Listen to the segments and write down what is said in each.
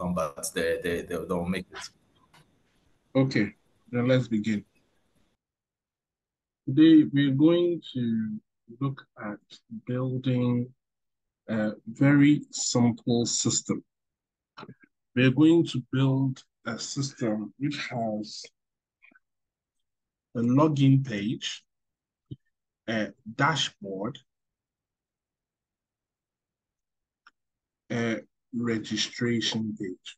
convert. They, they, they don't make it. Okay, then let's begin. Today we're going to look at building a very simple system. We're going to build a system which has a login page, a dashboard, a registration page.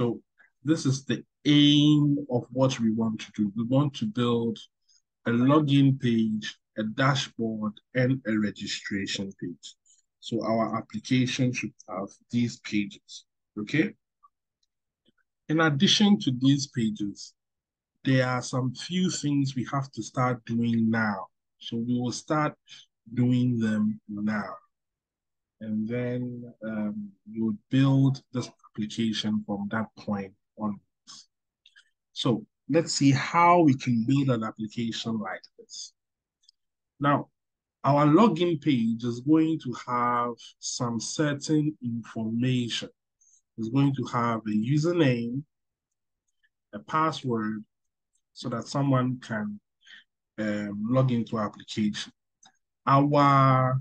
So this is the aim of what we want to do. We want to build a login page, a dashboard, and a registration page. So our application should have these pages, okay? In addition to these pages, there are some few things we have to start doing now. So we will start doing them now. And then um, you would build this application from that point onwards. So let's see how we can build an application like this. Now, our login page is going to have some certain information. It's going to have a username, a password, so that someone can um, log into our application. Our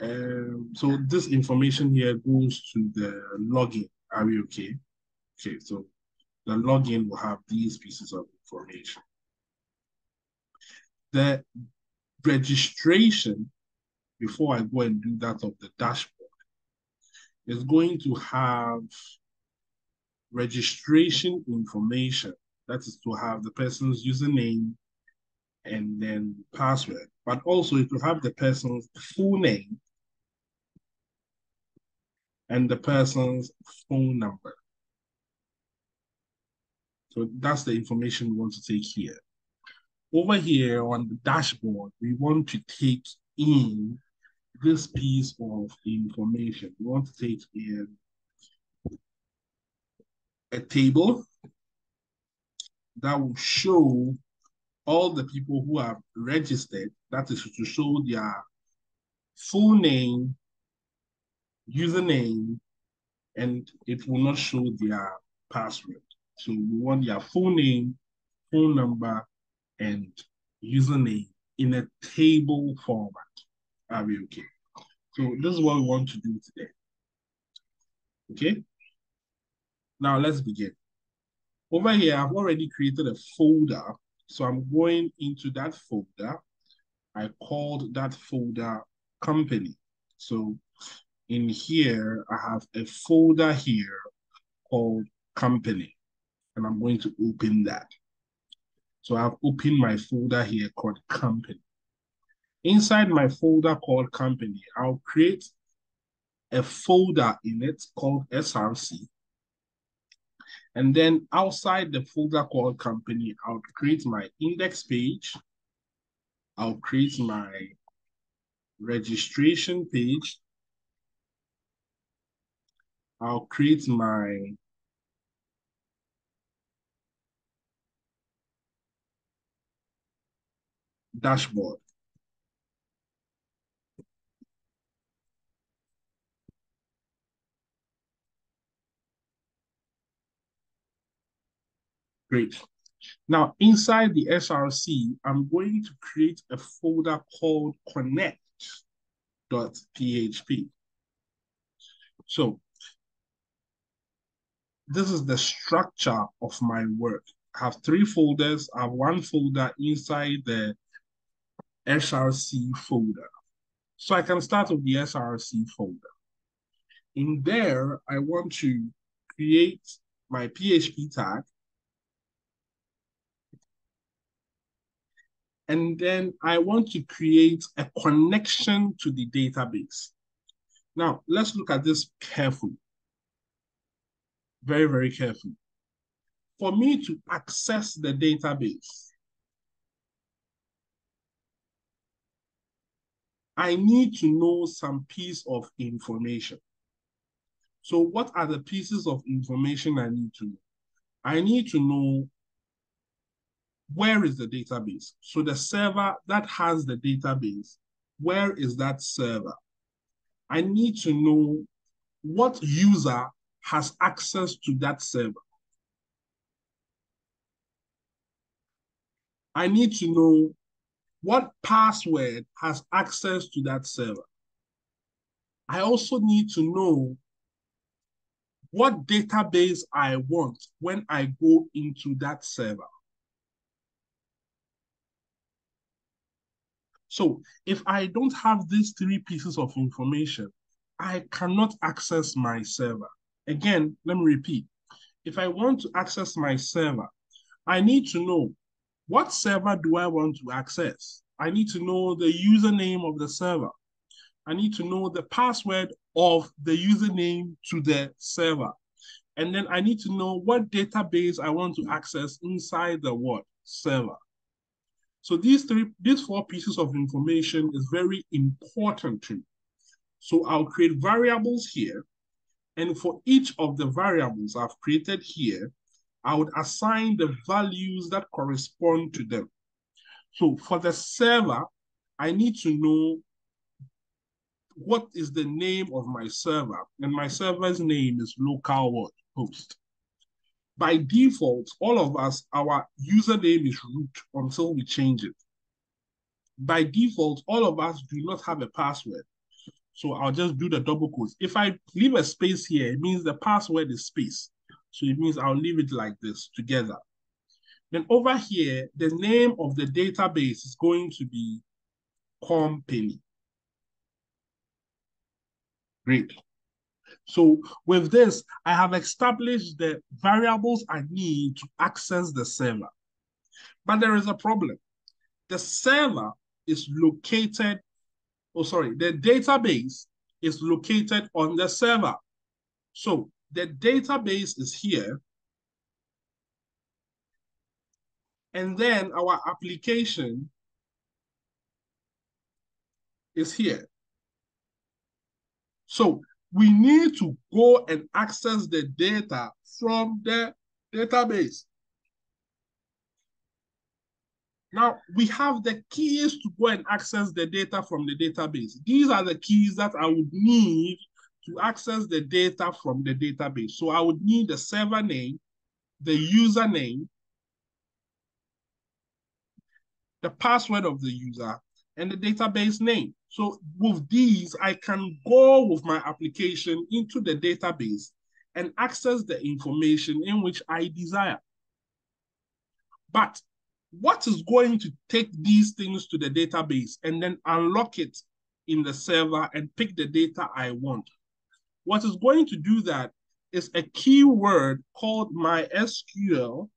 um, so this information here goes to the login. Are we okay? Okay, so the login will have these pieces of information. The registration, before I go and do that of the dashboard, is going to have registration information. That is to have the person's username and then password, but also it will have the person's full name and the person's phone number. So that's the information we want to take here. Over here on the dashboard, we want to take in this piece of information. We want to take in a table that will show all the people who have registered, that is to show their full name, username, and it will not show their password. So we want their full name, phone number, and username in a table format. Are we okay? So this is what we want to do today. Okay? Now let's begin. Over here, I've already created a folder. So I'm going into that folder. I called that folder company. So in here, I have a folder here called company and I'm going to open that. So I've opened my folder here called company. Inside my folder called company, I'll create a folder in it called SRC. And then outside the folder called company, I'll create my index page. I'll create my registration page. I'll create my dashboard. Great. Now, inside the SRC, I'm going to create a folder called connect.php. So this is the structure of my work. I have three folders. I have one folder inside the SRC folder. So I can start with the SRC folder. In there, I want to create my PHP tag. And then I want to create a connection to the database. Now, let's look at this carefully. Very, very carefully. For me to access the database, I need to know some piece of information. So what are the pieces of information I need to know? I need to know where is the database. So the server that has the database where is that server? I need to know what user has access to that server. I need to know what password has access to that server. I also need to know what database I want when I go into that server. So if I don't have these three pieces of information, I cannot access my server. Again, let me repeat. If I want to access my server, I need to know what server do I want to access? I need to know the username of the server. I need to know the password of the username to the server. And then I need to know what database I want to access inside the what server. So these three, these four pieces of information is very important to me. So I'll create variables here. And for each of the variables I've created here, I would assign the values that correspond to them. So for the server, I need to know what is the name of my server, and my server's name is local host. By default, all of us, our username is root until we change it. By default, all of us do not have a password. So I'll just do the double quotes. If I leave a space here, it means the password is space. So it means I'll leave it like this together. Then over here, the name of the database is going to be company. Great. So with this, I have established the variables I need to access the server. But there is a problem. The server is located, oh sorry, the database is located on the server. So the database is here. And then our application is here. So we need to go and access the data from the database. Now, we have the keys to go and access the data from the database. These are the keys that I would need to access the data from the database. So I would need the server name, the username, the password of the user, and the database name. So with these, I can go with my application into the database and access the information in which I desire. But what is going to take these things to the database and then unlock it in the server and pick the data I want? What is going to do that is a keyword called MySQL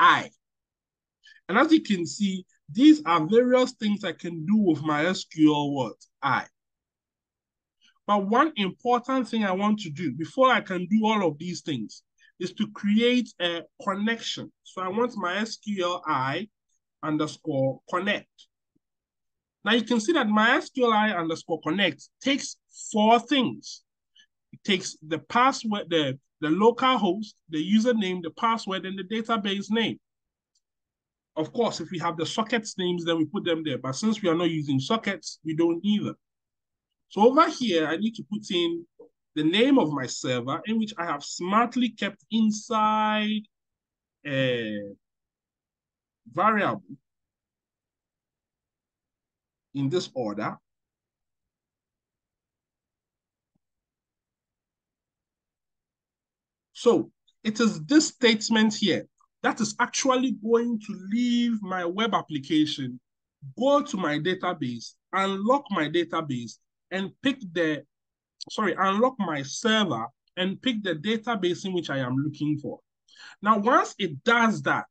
I. And as you can see, these are various things I can do with my SQL what? I. But one important thing I want to do before I can do all of these things is to create a connection. So I want MySQLi underscore connect. Now you can see that MySQLi underscore connect takes four things. It takes the password, the, the local host, the username, the password, and the database name. Of course, if we have the sockets names, then we put them there. But since we are not using sockets, we don't either. So over here, I need to put in the name of my server in which I have smartly kept inside a variable in this order. So it is this statement here that is actually going to leave my web application, go to my database, unlock my database, and pick the, sorry, unlock my server and pick the database in which I am looking for. Now, once it does that,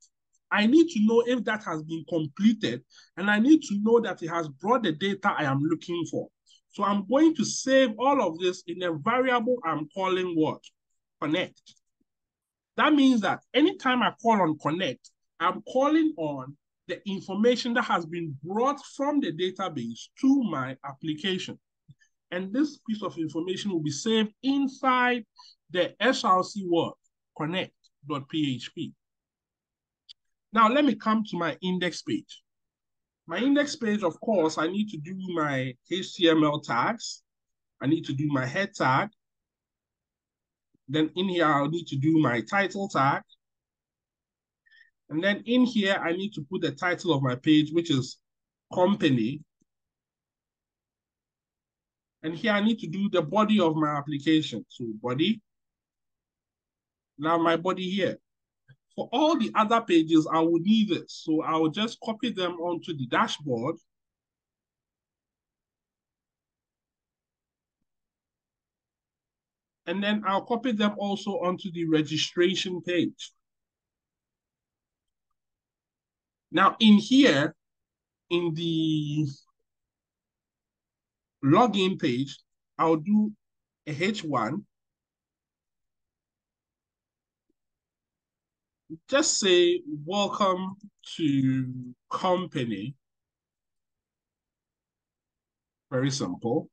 I need to know if that has been completed, and I need to know that it has brought the data I am looking for. So I'm going to save all of this in a variable I'm calling what? Connect. That means that anytime I call on connect, I'm calling on the information that has been brought from the database to my application. And this piece of information will be saved inside the SRC word connect.php. Now let me come to my index page. My index page, of course, I need to do my HTML tags. I need to do my head tag. Then in here, I'll need to do my title tag. And then in here, I need to put the title of my page, which is company. And here I need to do the body of my application. So body. Now my body here. For all the other pages, I will need this. So I will just copy them onto the dashboard. And then I'll copy them also onto the registration page. Now in here, in the login page, I'll do a H1. Just say, welcome to company. Very simple.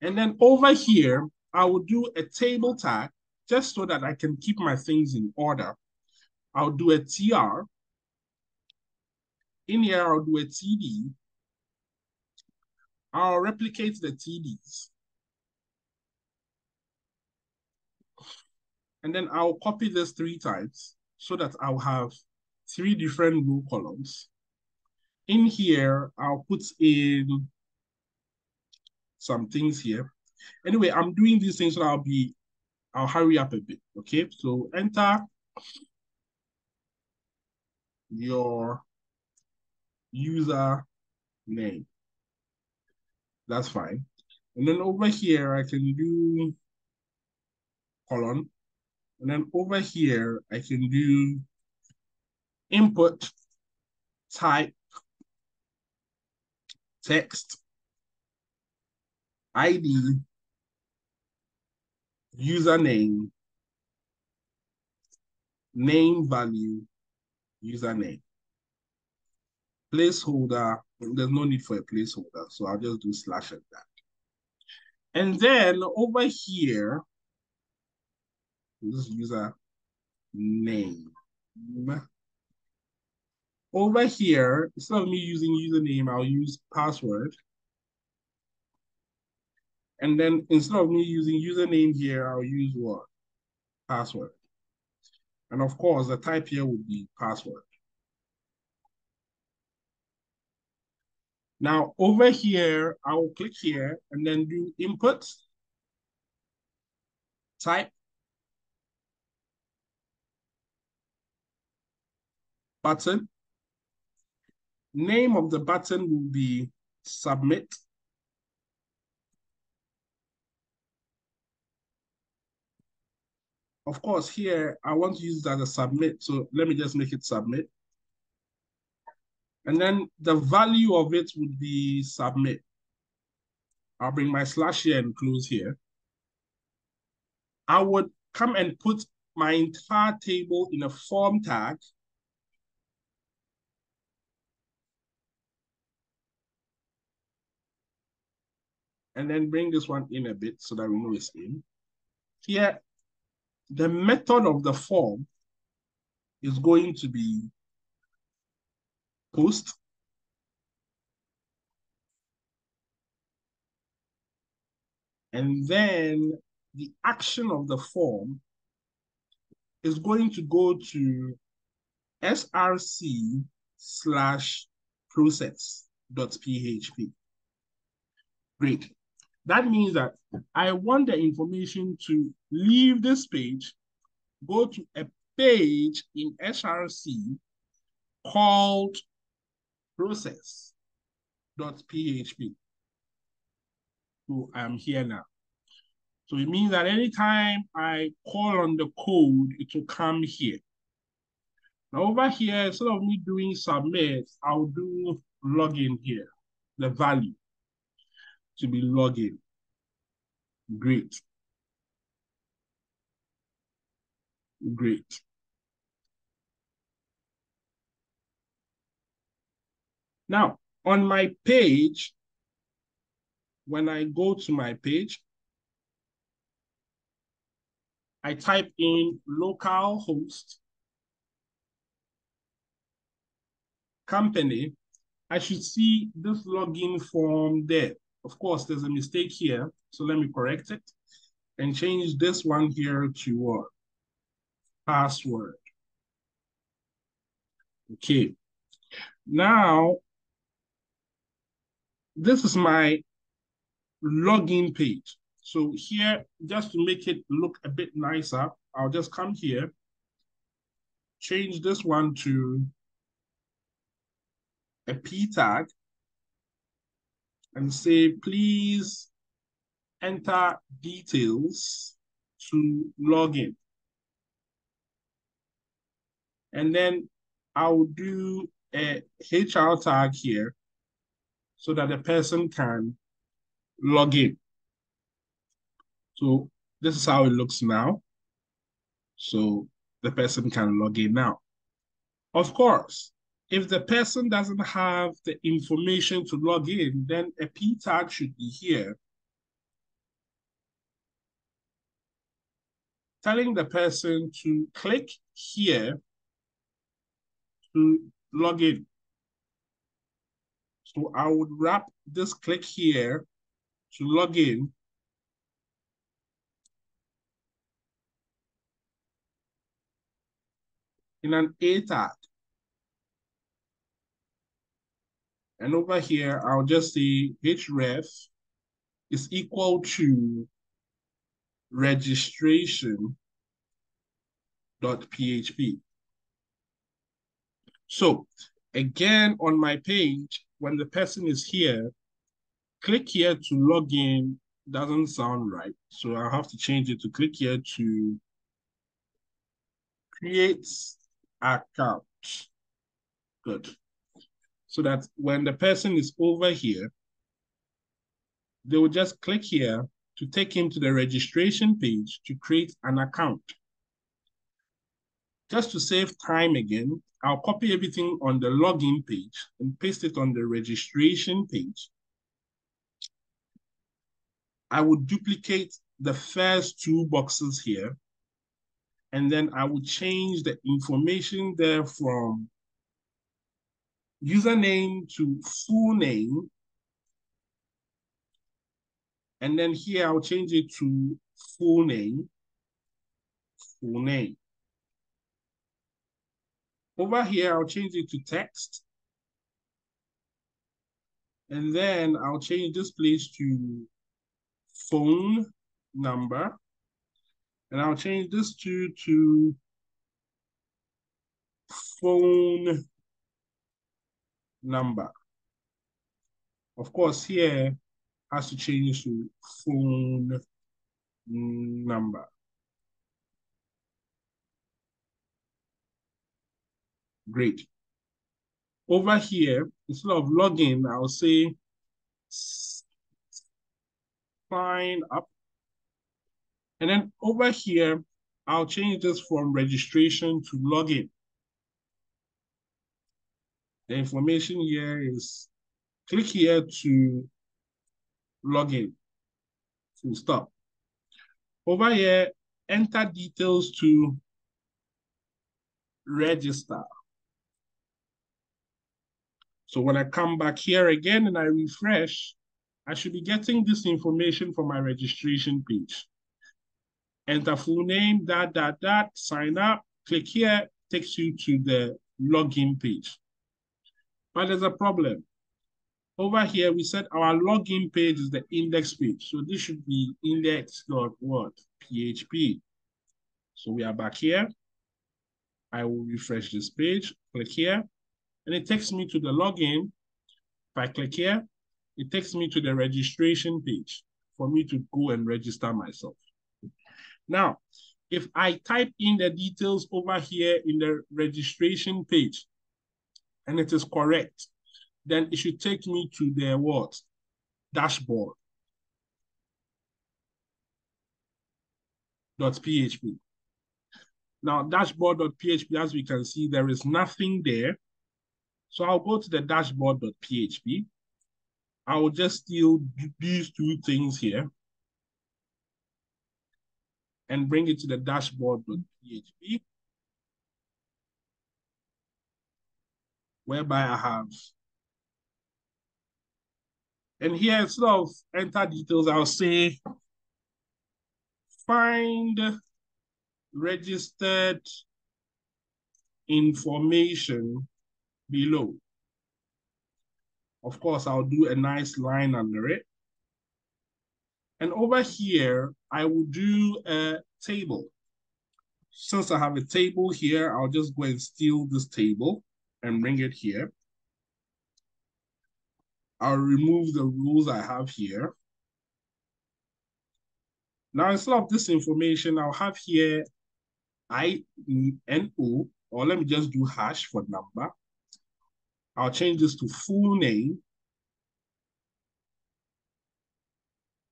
And then over here, I will do a table tag just so that I can keep my things in order. I'll do a TR. In here, I'll do a TD. I'll replicate the TDs. And then I'll copy this three times so that I'll have three different row columns. In here, I'll put in some things here. Anyway, I'm doing these things so I'll be, I'll hurry up a bit, okay? So enter your user name. That's fine. And then over here, I can do colon. And then over here, I can do input, type, text, ID, username, name value, username. Placeholder, there's no need for a placeholder, so I'll just do slash at that. And then over here, this user name. Over here, instead of me using username, I'll use password. And then instead of me using username here, I'll use what? Password. And of course, the type here would be password. Now over here, I will click here and then do input, type, button. Name of the button will be submit. Of course, here, I want to use it as a submit. So let me just make it submit. And then the value of it would be submit. I'll bring my slash here and close here. I would come and put my entire table in a form tag. And then bring this one in a bit so that we know it's in. Here, the method of the form is going to be post. And then the action of the form is going to go to src slash process.php. Great. That means that I want the information to leave this page, go to a page in SRC called process.php. So I'm here now. So it means that anytime I call on the code, it will come here. Now over here, instead of me doing submit, I'll do login here, the value to be logging. Great. Great. Now, on my page, when I go to my page, I type in localhost company, I should see this login form there. Of course, there's a mistake here, so let me correct it and change this one here to what? Password. Okay. Now, this is my login page. So here, just to make it look a bit nicer, I'll just come here, change this one to a P tag and say, please enter details to log in. And then I'll do a HR tag here so that the person can log in. So this is how it looks now. So the person can log in now. Of course, if the person doesn't have the information to log in, then a P tag should be here. Telling the person to click here to log in. So I would wrap this click here to log in. in an A tag. And over here, I'll just say href is equal to registration dot php. So again, on my page, when the person is here, click here to log in doesn't sound right. So I'll have to change it to click here to create account. Good. So that when the person is over here, they will just click here to take him to the registration page to create an account. Just to save time again, I'll copy everything on the login page and paste it on the registration page. I would duplicate the first two boxes here, and then I would change the information there from username to full name. And then here I'll change it to full name, full name. Over here, I'll change it to text. And then I'll change this place to phone number. And I'll change this to, to phone number. Of course, here has to change to phone number. Great. Over here, instead of login, I'll say sign up. And then over here, I'll change this from registration to login. The information here is click here to log in. Full stop. Over here, enter details to register. So when I come back here again and I refresh, I should be getting this information from my registration page. Enter full name, that, that, that, sign up, click here, takes you to the login page. But there's a problem. Over here, we said our login page is the index page. So this should be index.what? So we are back here. I will refresh this page, click here, and it takes me to the login. If I click here, it takes me to the registration page for me to go and register myself. Now, if I type in the details over here in the registration page and it is correct, then it should take me to the what? Dashboard. .php. Now, dashboard.php, as we can see, there is nothing there so I'll go to the dashboard.php. I will just steal these two things here and bring it to the dashboard.php, whereby I have And here, instead of enter details, I'll say find registered information below. Of course, I'll do a nice line under it. And over here, I will do a table. Since I have a table here, I'll just go and steal this table and bring it here. I'll remove the rules I have here. Now, instead of this information, I'll have here I-N-O, or let me just do hash for number. I'll change this to full name.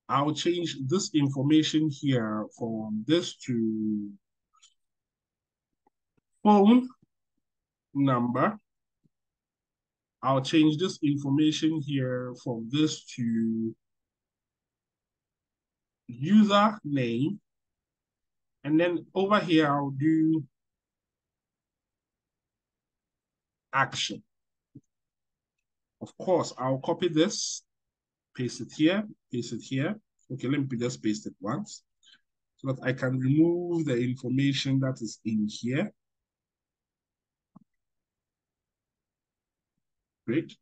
I'll change this information here from this to phone number. I'll change this information here from this to user name. And then over here, I'll do action. Of course, I'll copy this, paste it here, paste it here. Okay, let me just paste it once so that I can remove the information that is in here. Great.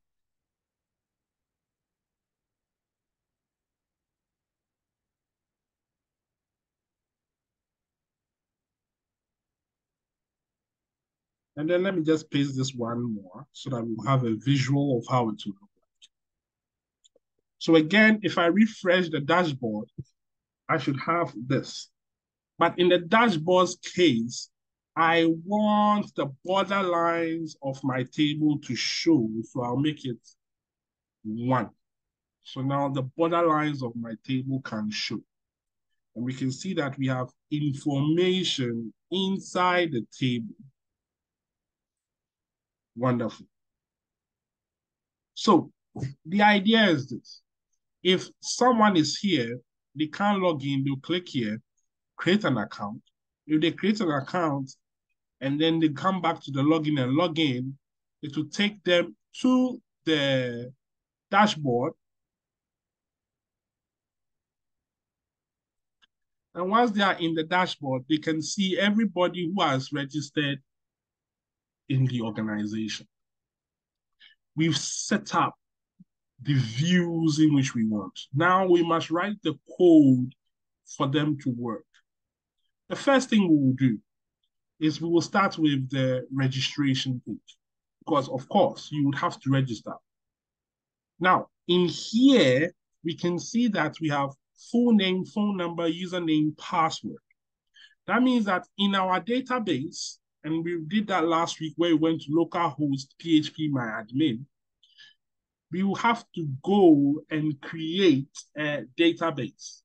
And then let me just paste this one more so that we'll have a visual of how it will look like. So again, if I refresh the dashboard, I should have this. But in the dashboard's case, I want the border lines of my table to show, so I'll make it one. So now the border lines of my table can show. And we can see that we have information inside the table. Wonderful. So the idea is this. If someone is here, they can't log in, they'll click here, create an account. If they create an account, and then they come back to the login and log in, it will take them to the dashboard. And once they are in the dashboard, they can see everybody who has registered in the organization. We've set up the views in which we want. Now we must write the code for them to work. The first thing we will do is we will start with the registration page because of course you would have to register. Now in here, we can see that we have full name, phone number, username, password. That means that in our database, and we did that last week where we went to localhost phpMyAdmin, we will have to go and create a database.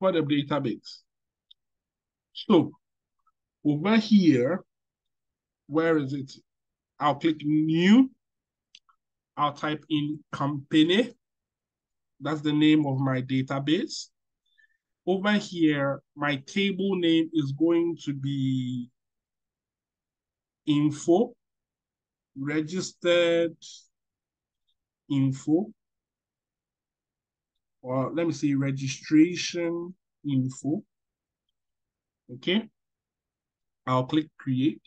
For the database. So over here, where is it? I'll click new. I'll type in company. That's the name of my database. Over here, my table name is going to be info, registered info or let me see registration info. Okay. I'll click create.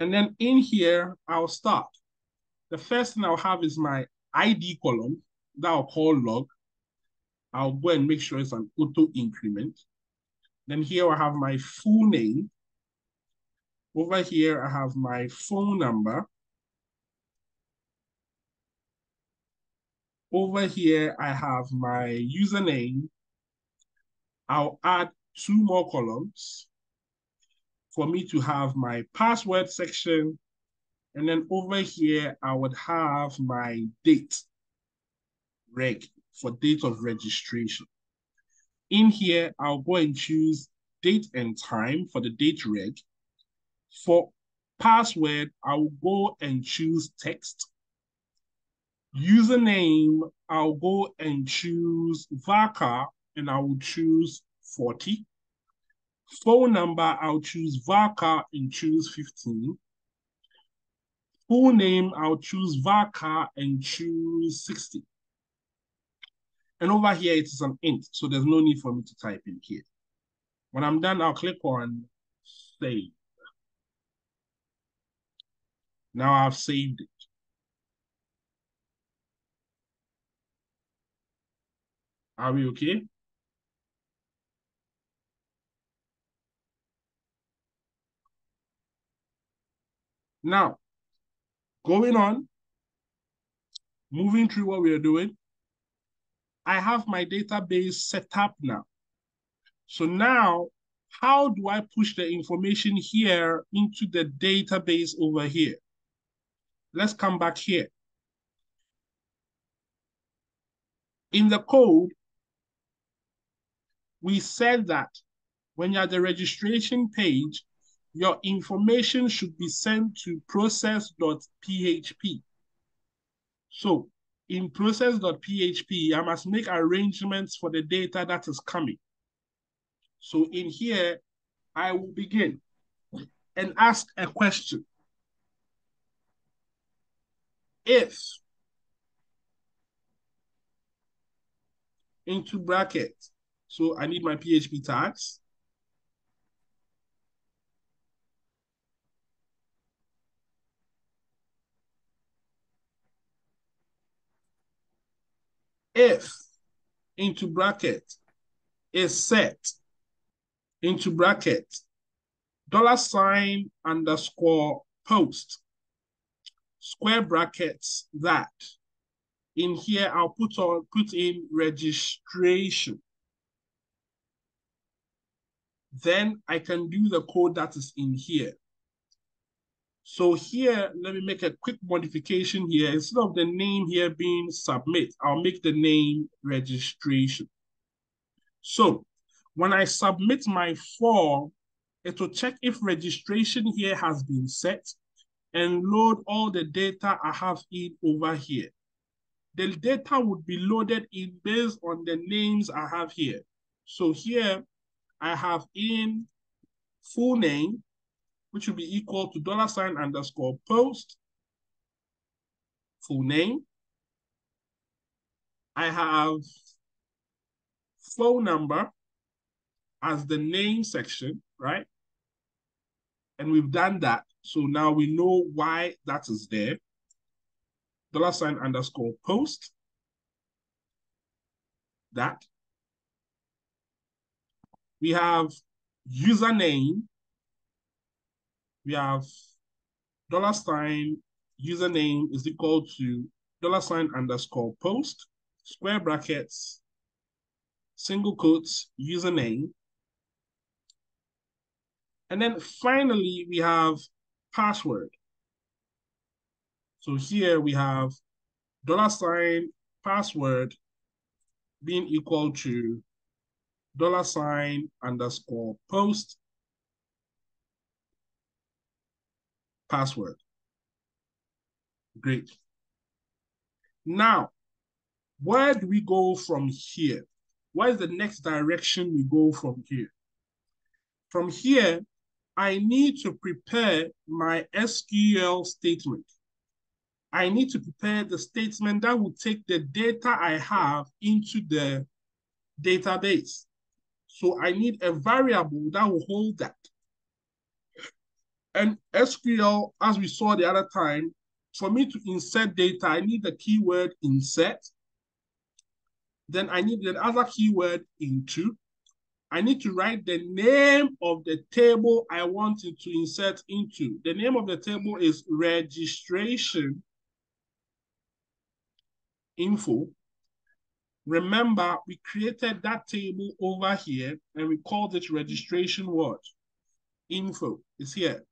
And then in here, I'll start. The first thing I'll have is my ID column that I'll call log. I'll go and make sure it's an auto increment. Then here I have my full name. Over here, I have my phone number. Over here, I have my username. I'll add two more columns for me to have my password section And then over here, I would have my date reg for date of registration. In here, I'll go and choose date and time for the date reg. For password, I will go and choose text. Username, I'll go and choose varchar and I will choose 40. Phone number, I'll choose varchar and choose 15. Full name, I'll choose varchar and choose 60. And over here, it is an int, so there's no need for me to type in here. When I'm done, I'll click on save. Now I've saved it. Are we okay? Now, going on, moving through what we are doing, I have my database set up now. So now, how do I push the information here into the database over here? Let's come back here. In the code, we said that when you're at the registration page, your information should be sent to process.php. So in process.php, I must make arrangements for the data that is coming. So in here, I will begin and ask a question. If into brackets, so I need my PHP tags. If into bracket. Is set into bracket. Dollar sign underscore post. Square brackets that. In here I'll put on put in registration. Then I can do the code that is in here so here, let me make a quick modification here. Instead of the name here being submit, I'll make the name registration. So when I submit my form, it will check if registration here has been set and load all the data I have in over here. The data would be loaded in based on the names I have here. So here I have in full name, which will be equal to dollar sign underscore post, full name. I have phone number as the name section, right? And we've done that. So now we know why that is there. Dollar sign underscore post. That. We have username we have dollar sign username is equal to dollar sign underscore post, square brackets, single quotes, username. And then finally, we have password. So here we have dollar sign password being equal to dollar sign underscore post password. Great. Now, where do we go from here? What is the next direction we go from here? From here, I need to prepare my SQL statement. I need to prepare the statement that will take the data I have into the database. So I need a variable that will hold that. And SQL, as we saw the other time, for me to insert data, I need the keyword insert. Then I need the other keyword into. I need to write the name of the table I wanted to insert into. The name of the table is registration info. Remember, we created that table over here and we called it registration what? Info. It's here.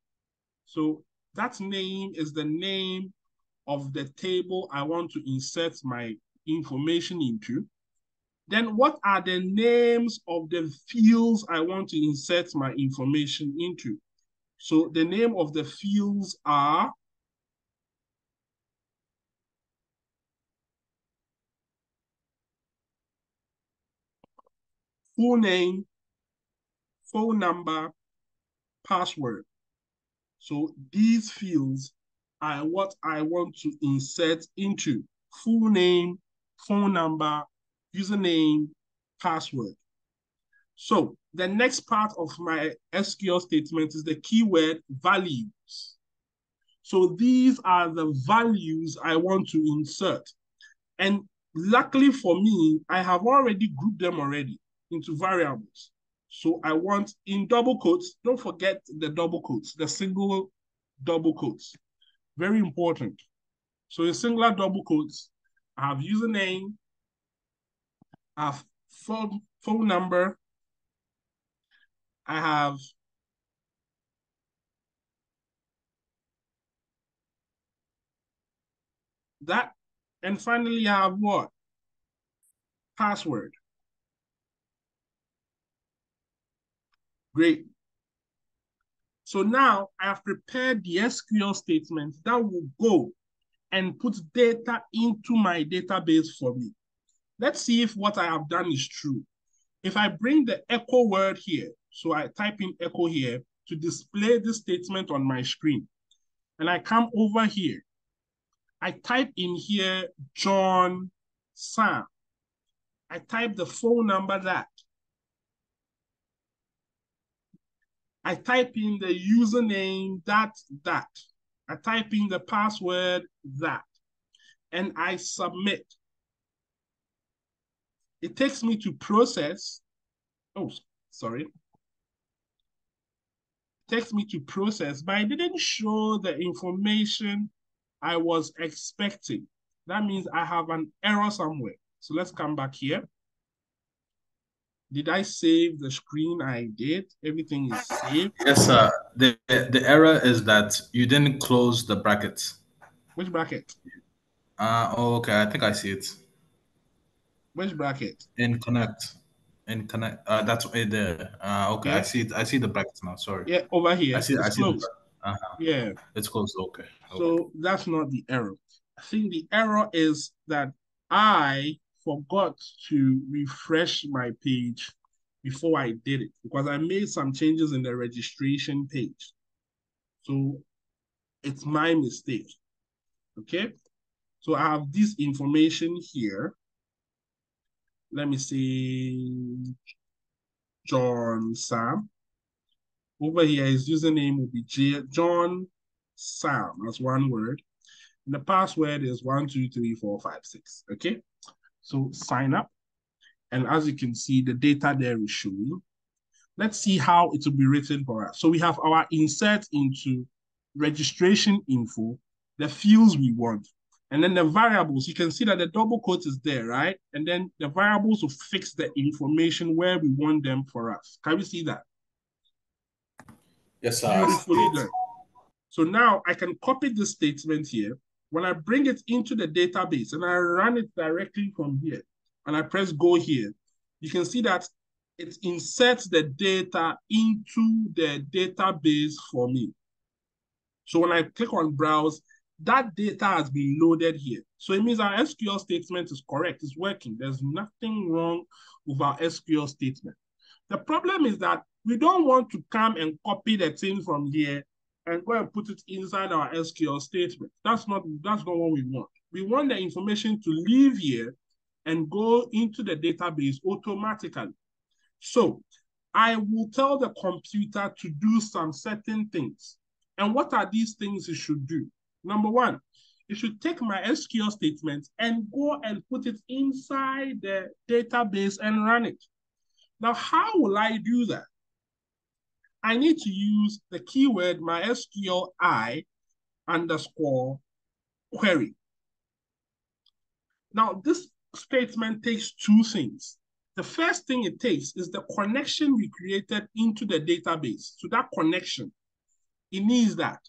So That name is the name of the table I want to insert my information into. Then what are the names of the fields I want to insert my information into? So the name of the fields are full name, phone number, password. So these fields are what I want to insert into full name, phone number, username, password. So the next part of my SQL statement is the keyword values. So these are the values I want to insert. And luckily for me, I have already grouped them already into variables. So I want in double quotes, don't forget the double quotes, the single double quotes. Very important. So in singular double quotes, I have username, I have phone, phone number, I have that, and finally I have what? Password. Great. So now I have prepared the SQL statement that will go and put data into my database for me. Let's see if what I have done is true. If I bring the echo word here, so I type in echo here to display this statement on my screen, and I come over here, I type in here John Sam. I type the phone number that. I type in the username, that, that. I type in the password, that. And I submit. It takes me to process. Oh, sorry. It takes me to process, but I didn't show the information I was expecting. That means I have an error somewhere. So let's come back here. Did I save the screen? I did. Everything is saved. Yes, sir. The, the error is that you didn't close the brackets. Which bracket? Uh, oh, okay. I think I see it. Which bracket? In connect. In connect. Uh, that's it there. Uh, okay. Yeah. I see it. I see the brackets now. Sorry. Yeah, over here. I see. It's I see. closed. The, uh-huh. Yeah. It's closed. Okay. okay. So that's not the error. I think the error is that I forgot to refresh my page before I did it because I made some changes in the registration page. So it's my mistake. Okay. So I have this information here. Let me see. John Sam. Over here, his username will be J John Sam. That's one word. And the password is one, two, three, four, five, six. Okay. So sign up. And as you can see, the data there is showing. Let's see how it will be written for us. So we have our insert into registration info, the fields we want, and then the variables. You can see that the double quote is there, right? And then the variables will fix the information where we want them for us. Can we see that? Yes, sir. Beautifully done. So now I can copy this statement here. When I bring it into the database and I run it directly from here, and I press go here, you can see that it inserts the data into the database for me. So when I click on browse, that data has been loaded here. So it means our SQL statement is correct, it's working. There's nothing wrong with our SQL statement. The problem is that we don't want to come and copy the thing from here and go and put it inside our SQL statement. That's not, that's not what we want. We want the information to leave here and go into the database automatically. So I will tell the computer to do some certain things. And what are these things it should do? Number one, it should take my SQL statement and go and put it inside the database and run it. Now, how will I do that? I need to use the keyword MySQL I underscore query. Now, this statement takes two things. The first thing it takes is the connection we created into the database. So that connection, it needs that.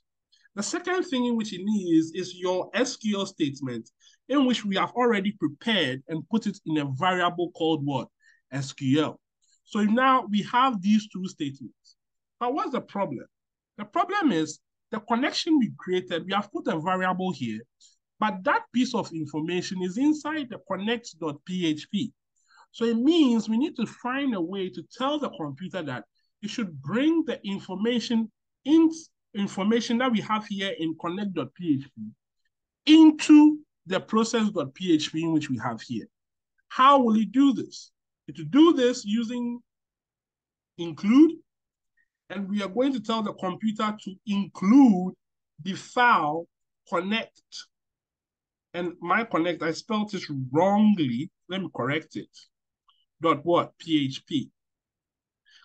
The second thing in which it needs is your SQL statement in which we have already prepared and put it in a variable called what? SQL. So now we have these two statements. But what's the problem? The problem is the connection we created, we have put a variable here, but that piece of information is inside the connect.php. So it means we need to find a way to tell the computer that it should bring the information in information that we have here in connect.php into the process.php in which we have here. How will it do this? It will do this using include, and we are going to tell the computer to include the file connect. And my connect, I spelled it wrongly. Let me correct it. Dot what? PHP.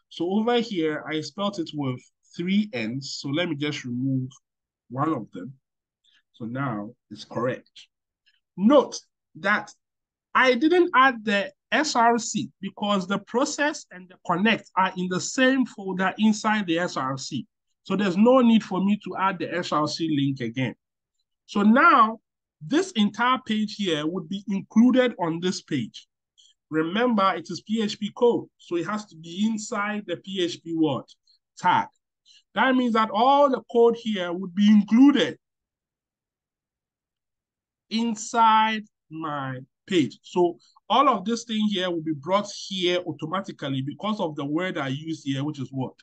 So over here, I spelled it with three N's. So let me just remove one of them. So now it's correct. Note that I didn't add the SRC because the process and the connect are in the same folder inside the SRC. So there's no need for me to add the SRC link again. So now this entire page here would be included on this page. Remember, it is PHP code, so it has to be inside the PHP what? Tag. That means that all the code here would be included inside my page. So all of this thing here will be brought here automatically because of the word I use here, which is what?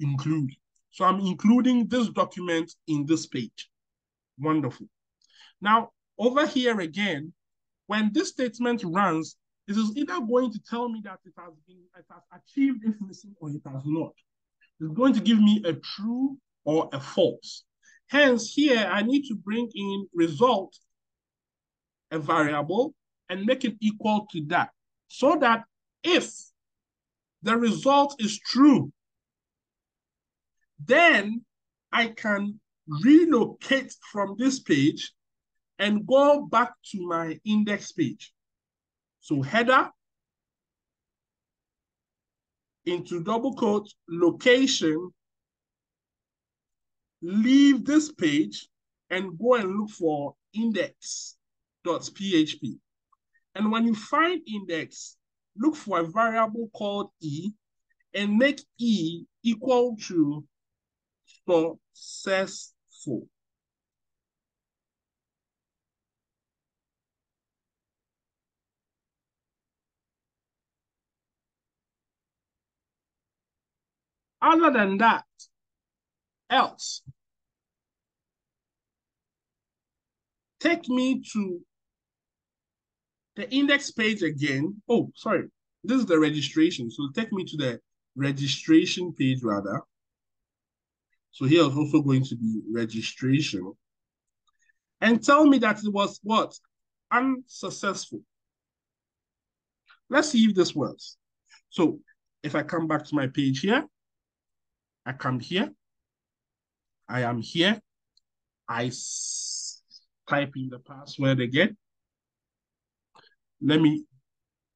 Include. So I'm including this document in this page. Wonderful. Now, over here again, when this statement runs, it is either going to tell me that it has been it has achieved this missing or it has not. It's going to give me a true or a false. Hence, here I need to bring in result, a variable, and make it equal to that. So that if the result is true, then I can relocate from this page and go back to my index page. So header into double quote location, leave this page and go and look for index.php. And when you find index, look for a variable called e and make e equal to successful. Other than that, else, take me to the index page again. Oh, sorry. This is the registration. So take me to the registration page rather. So here is also going to be registration. And tell me that it was what? Unsuccessful. Let's see if this works. So if I come back to my page here, I come here. I am here. I type in the password again. Let me,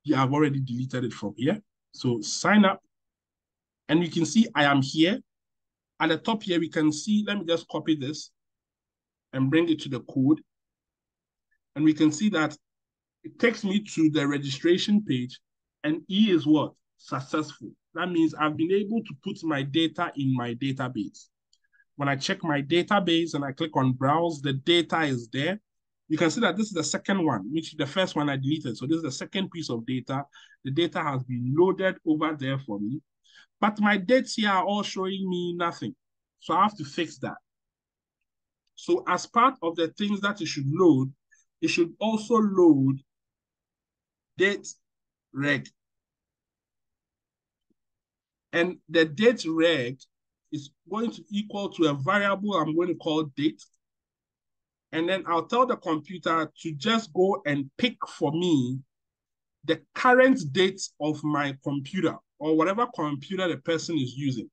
yeah, I've already deleted it from here. So sign up. And you can see I am here. At the top here, we can see, let me just copy this and bring it to the code. And we can see that it takes me to the registration page and E is what? Successful. That means I've been able to put my data in my database. When I check my database and I click on browse, the data is there. You can see that this is the second one, which the first one I deleted. So this is the second piece of data. The data has been loaded over there for me. But my dates here are all showing me nothing. So I have to fix that. So as part of the things that it should load, it should also load date reg and the date reg is going to equal to a variable I'm going to call date. And then I'll tell the computer to just go and pick for me the current date of my computer or whatever computer the person is using.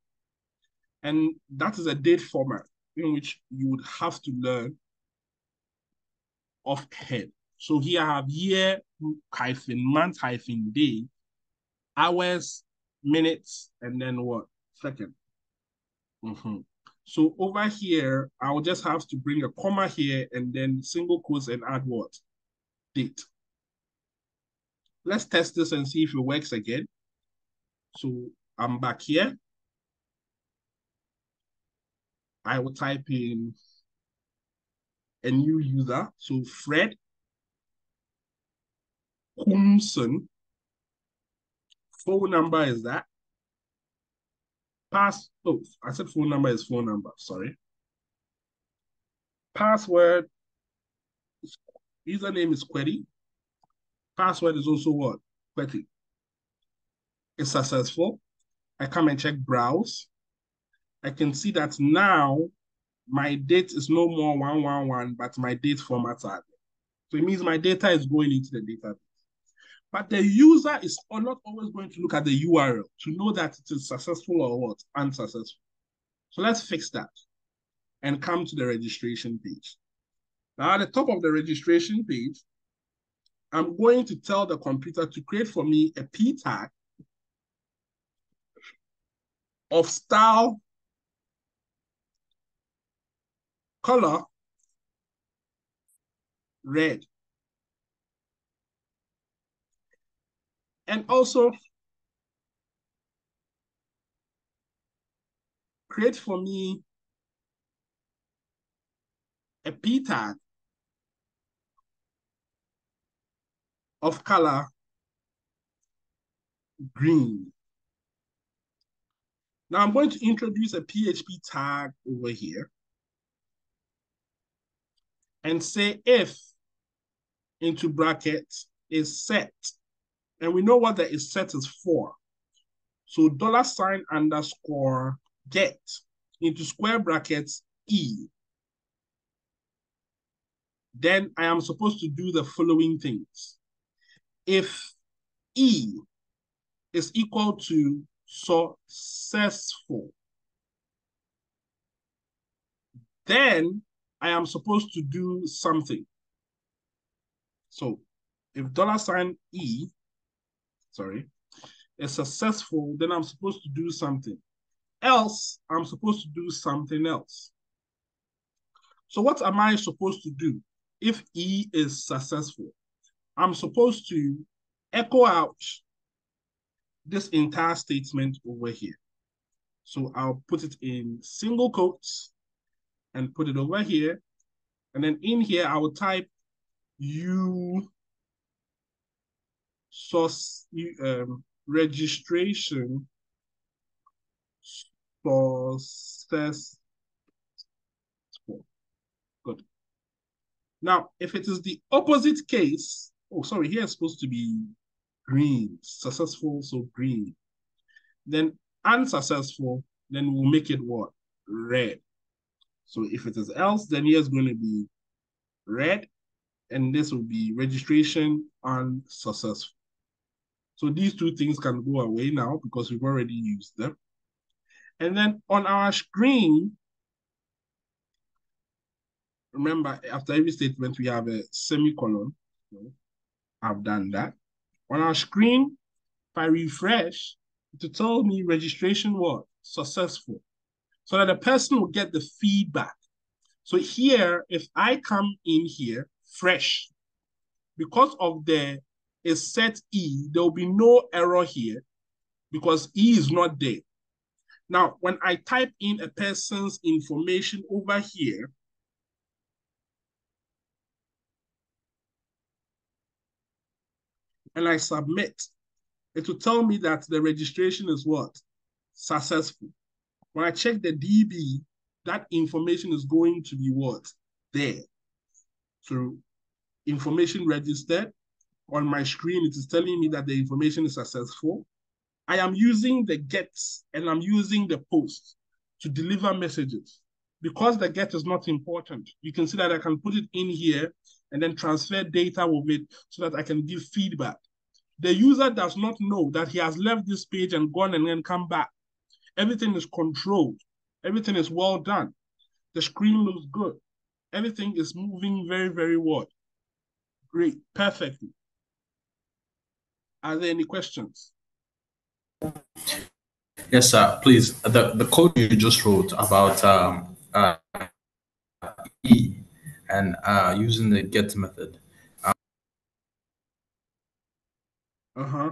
And that is a date format in which you would have to learn off head. So here I have year hyphen month hyphen day, hours minutes, and then what? Second. Mm -hmm. So over here, I'll just have to bring a comma here and then single quotes and add what? Date. Let's test this and see if it works again. So I'm back here. I will type in a new user. So Fred Kumson. Phone number is that. Pass, oh, I said phone number is phone number, sorry. Password, username is Qwerty. Password is also what? Qwerty. It's successful. I come and check browse. I can see that now my date is no more 111, but my date formats are. So it means my data is going into the database. But the user is not always going to look at the URL to know that it is successful or what, unsuccessful. So let's fix that and come to the registration page. Now at the top of the registration page, I'm going to tell the computer to create for me a p tag of style, color, red. And also create for me a p tag of color green. Now I'm going to introduce a PHP tag over here and say if into brackets is set and we know what the is set is for. So dollar sign underscore get into square brackets E. Then I am supposed to do the following things. If E is equal to successful, then I am supposed to do something. So if dollar sign E sorry, is successful, then I'm supposed to do something. Else, I'm supposed to do something else. So what am I supposed to do if E is successful? I'm supposed to echo out this entire statement over here. So I'll put it in single quotes and put it over here. And then in here, I will type you source um, registration successful. Good. Now, if it is the opposite case, oh, sorry, here it's supposed to be green, successful, so green. Then unsuccessful, then we'll make it what? Red. So if it is else, then here's going to be red, and this will be registration unsuccessful. So these two things can go away now because we've already used them. And then on our screen, remember after every statement, we have a semicolon. I've done that. On our screen, if I refresh, to tell me registration was successful. So that the person will get the feedback. So here, if I come in here fresh, because of the is set E, there will be no error here because E is not there. Now, when I type in a person's information over here, and I submit, it will tell me that the registration is what? Successful. When I check the DB, that information is going to be what? There. So information registered, on my screen, it is telling me that the information is successful. I am using the get and I'm using the post to deliver messages. Because the get is not important, you can see that I can put it in here and then transfer data with it so that I can give feedback. The user does not know that he has left this page and gone and then come back. Everything is controlled. Everything is well done. The screen looks good. Everything is moving very, very well. Great, Yes, sir. Please, the, the code you just wrote about um, uh, E and uh, using the get method. Uh-huh.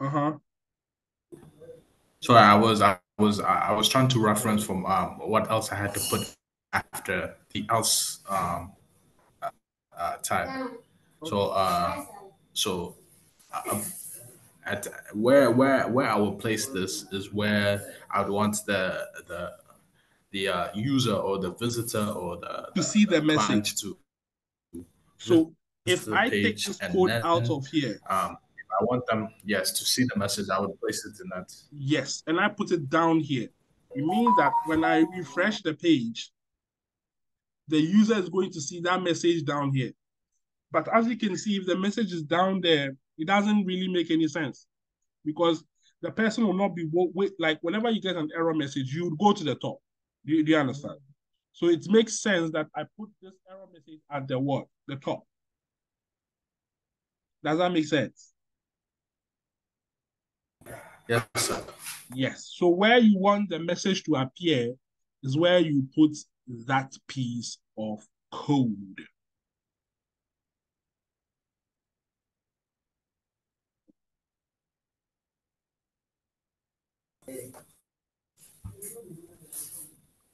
Uh-huh. So I was I was I was trying to reference from um, what else I had to put after the else um, uh, type. So uh, so uh, at where where where I will place this is where I would want the the the uh, user or the visitor or the To see the client message. to So if I take this code then- out of here, um, if I want them yes to see the message I would place it in that yes, and I put it down here, it means that when I refresh the page, the user is going to see that message down here. But as you can see, if the message is down there, it doesn't really make any sense because the person will not be wait, like whenever you get an error message, you would go to the top. Do you, do you understand? So it makes sense that I put this error message at the what? The top. Does that make sense? yes sir. Yes. So where you want the message to appear is where you put that piece of code.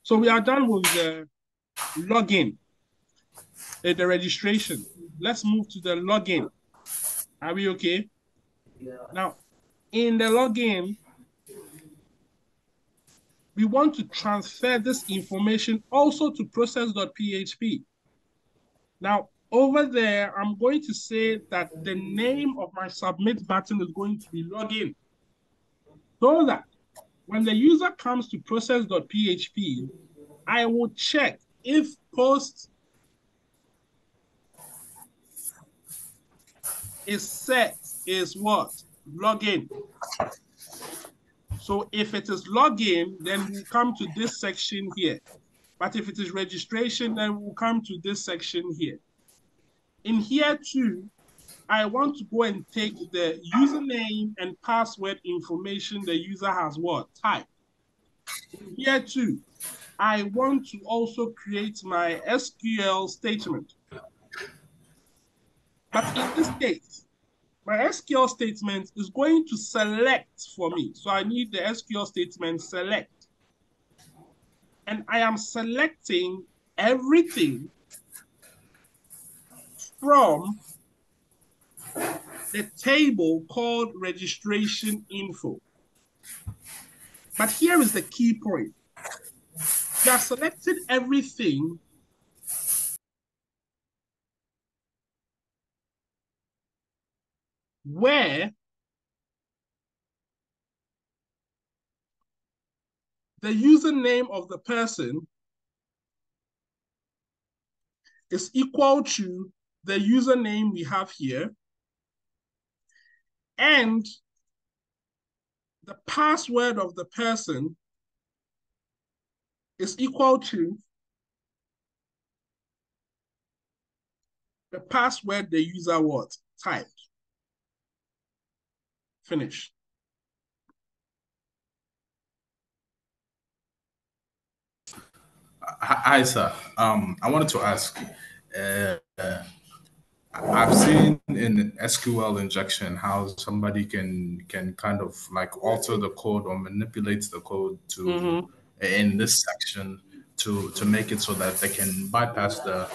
So we are done with the login, uh, the registration. Let's move to the login. Are we okay? Yeah. Now, in the login, we want to transfer this information also to process.php. Now, over there, I'm going to say that the name of my submit button is going to be login. So that when the user comes to process.php, I will check if post is set is what? Login. So if it is login, then we'll come to this section here. But if it is registration, then we'll come to this section here. In here too, I want to go and take the username and password information the user has what? Typed. In here too, I want to also create my SQL statement. But in this case, my SQL statement is going to select for me. So I need the SQL statement select. And I am selecting everything from the table called registration info. But here is the key point. You have selected everything where the username of the person is equal to the username we have here and the password of the person is equal to the password the user what typed. Finish. Hi, sir. Um, I wanted to ask. Uh, uh, I've seen in SQL injection how somebody can can kind of like alter the code or manipulate the code to Mhm. in this section to to make it so that they can bypass the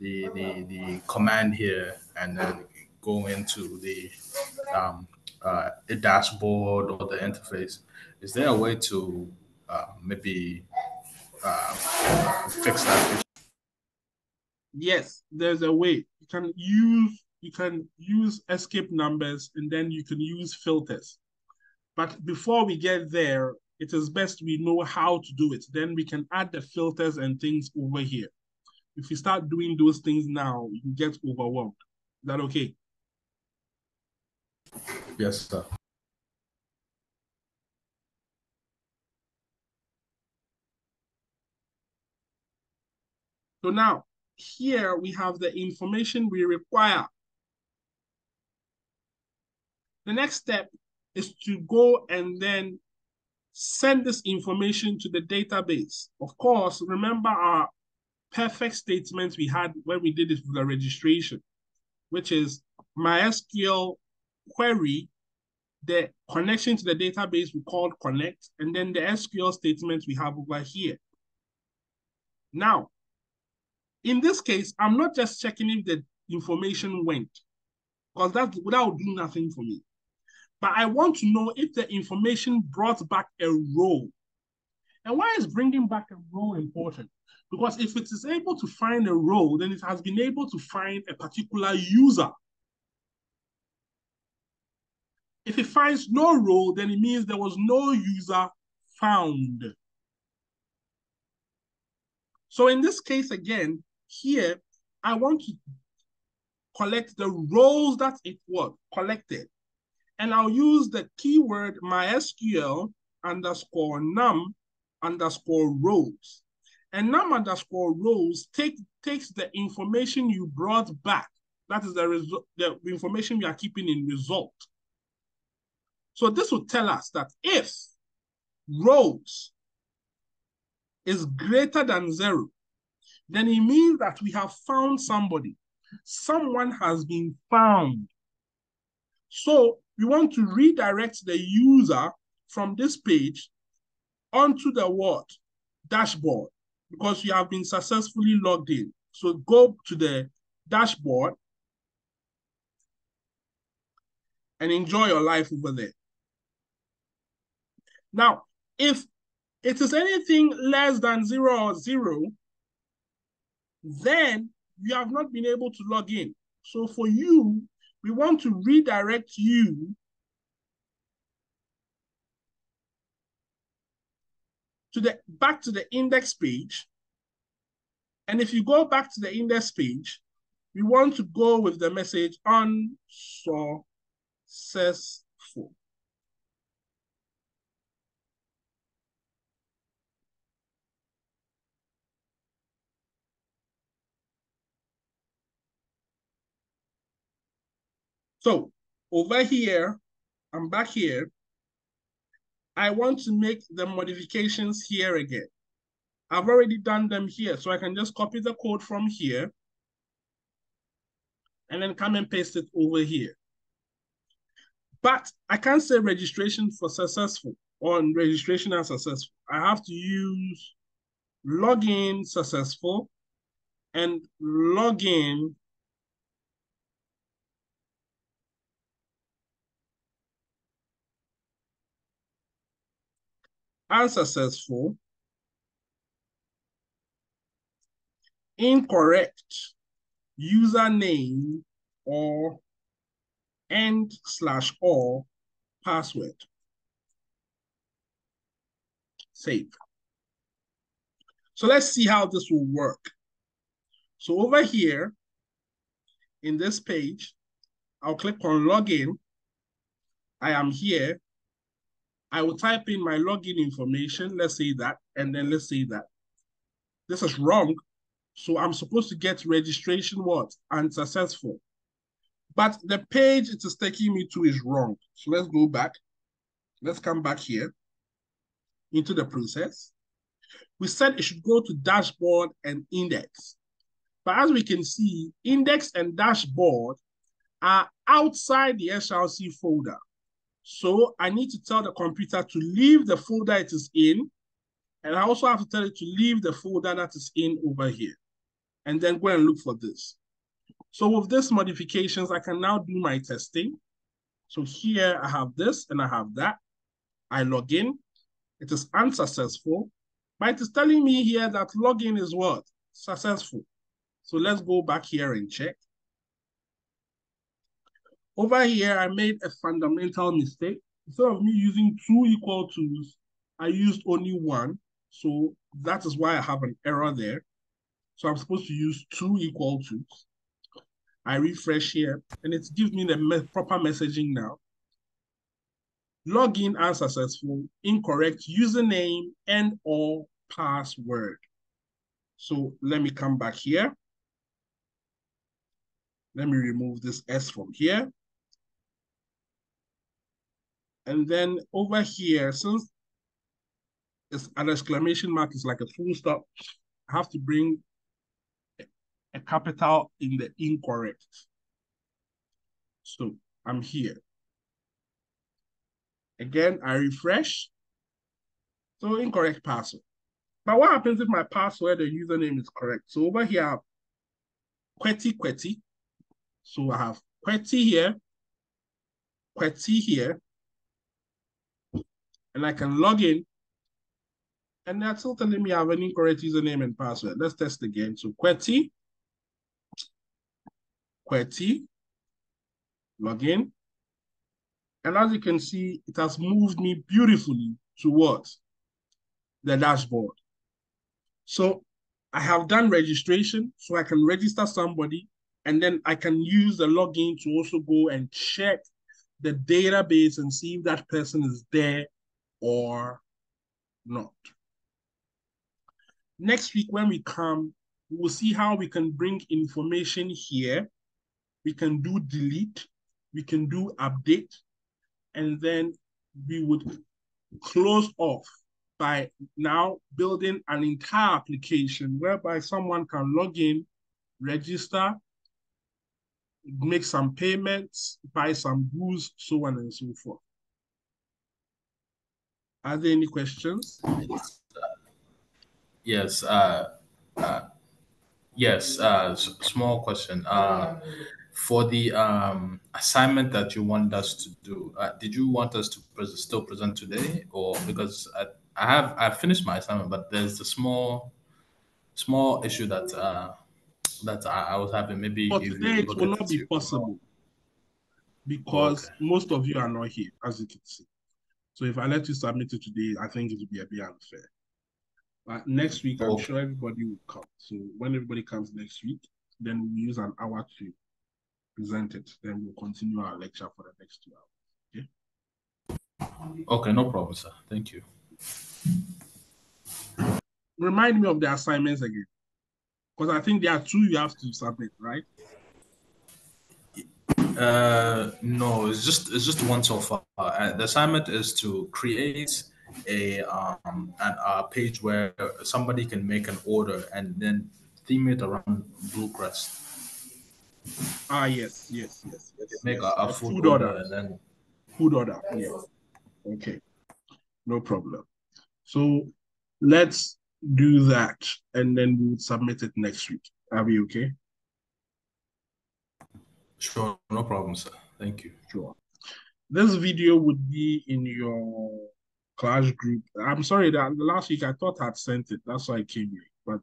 the the, the command here and then go into the um, uh, a dashboard or the interface. Is there a way to uh, maybe uh, fix that issue? Yes, there's a way. You can use you can use escape numbers and then you can use filters. But before we get there, it is best we know how to do it. Then we can add the filters and things over here. If you start doing those things now, you get overwhelmed. Is that okay? Yes, sir. So now here we have the information we require The next step is to go and then send this information to the database. Of course, remember our perfect statement we had when we did it for the registration, which is MySQL query, the connection to the database we called connect, and then the SQL statement we have over here. Now, in this case, I'm not just checking if the information went, because that, that would do nothing for me. But I want to know if the information brought back a row. And why is bringing back a row important? Because if it is able to find a row, then it has been able to find a particular user. If it finds no row, then it means there was no user found. So in this case, again, here, I want to collect the rows that it was collected. And I'll use the keyword MySQL underscore num underscore rows. And num underscore rows take, takes the information you brought back. That is the, result, the information we are keeping in result. So this will tell us that if rows is greater than zero, then it means that we have found somebody. Someone has been found. So we want to redirect the user from this page onto the what? Dashboard, because you have been successfully logged in. So go to the dashboard and enjoy your life over there. Now, if it is anything less than zero or zero, then you have not been able to log in. So for you, we want to redirect you to the back to the index page. And if you go back to the index page, we want to go with the message unsuccessful. So over here, I'm back here. I want to make the modifications here again. I've already done them here, so I can just copy the code from here and then come and paste it over here. But I can't say registration for successful on registration as successful. I have to use login successful and login unsuccessful, incorrect username or end slash or password. Save. So let's see how this will work. So over here in this page, I'll click on login. I am here. I will type in my login information, let's say that, and then let's say that. This is wrong. So I'm supposed to get registration what? Unsuccessful. But the page it is taking me to is wrong. So let's go back. Let's come back here into the process. We said it should go to dashboard and index. But as we can see, index and dashboard are outside the SRC folder. So I need to tell the computer to leave the folder it is in. And I also have to tell it to leave the folder that is in over here. And then go and look for this. So with these modifications, I can now do my testing. So here I have this and I have that. I log in. It is unsuccessful. But it is telling me here that login is what? Successful. So let's go back here and check. Over here, I made a fundamental mistake. Instead of me using two equal tos, I used only one. So that is why I have an error there. So I'm supposed to use two equal tos. I refresh here and it gives me the me proper messaging now. Login unsuccessful, incorrect username and or password. So let me come back here. Let me remove this S from here. And then over here, since it's an exclamation mark is like a full stop, I have to bring a capital in the incorrect. So I'm here. Again, I refresh. So incorrect password. But what happens if my password or username is correct? So over here, Qwerty Qwerty. So I have Qwerty here, Qwerty here, and I can log in. And that's still telling me I have an incorrect username and password. Let's test again. So Qwerty, Qwerty, log in. And as you can see, it has moved me beautifully towards? The dashboard. So I have done registration, so I can register somebody, and then I can use the login to also go and check the database and see if that person is there or not. Next week, when we come, we will see how we can bring information here. We can do delete, we can do update, and then we would close off by now building an entire application whereby someone can log in, register, make some payments, buy some goods, so on and so forth. Are there any questions? Yes. Uh, uh, yes. Uh, small question. Uh, for the um, assignment that you want us to do, uh, did you want us to still present today, or because I, I have I finished my assignment, but there's a small small issue that uh, that I, I was having. Maybe but today it will not be possible because okay. most of you are not here, as you can see. So if I let you submit it today, I think it would be a bit unfair. But next week, I'm sure everybody will come. So when everybody comes next week, then we use an hour to present it. Then we'll continue our lecture for the next two hours. Okay. Okay, no problem, sir. Thank you. Remind me of the assignments again. Because I think there are two you have to submit, right? Uh, no, it's just it's just one so far. Uh, the assignment is to create a um an, a page where somebody can make an order and then theme it around Bluecrest. Ah yes, yes, yes. yes make yes. A, a, food, food order, order and then food order. Yeah. Okay. No problem. So let's do that and then we'll submit it next week. Are we okay? Sure, no problem, sir. Thank you. Sure. This video would be in your class group. I'm sorry that the last week I thought I'd sent it. That's why I came late. But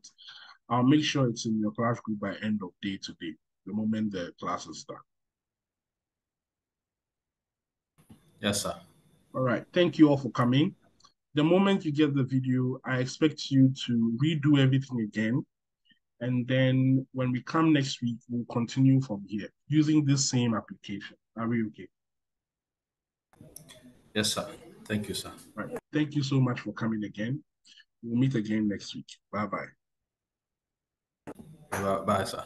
I'll make sure it's in your class group by end of day today, the moment the class is done. Yes, sir. All right. Thank you all for coming. The moment you get the video, I expect you to redo everything again and then when we come next week, we'll continue from here using this same application. Are we okay? Yes, sir. Thank you, sir. Right. Thank you so much for coming again. We'll meet again next week. Bye-bye. Bye-bye, sir.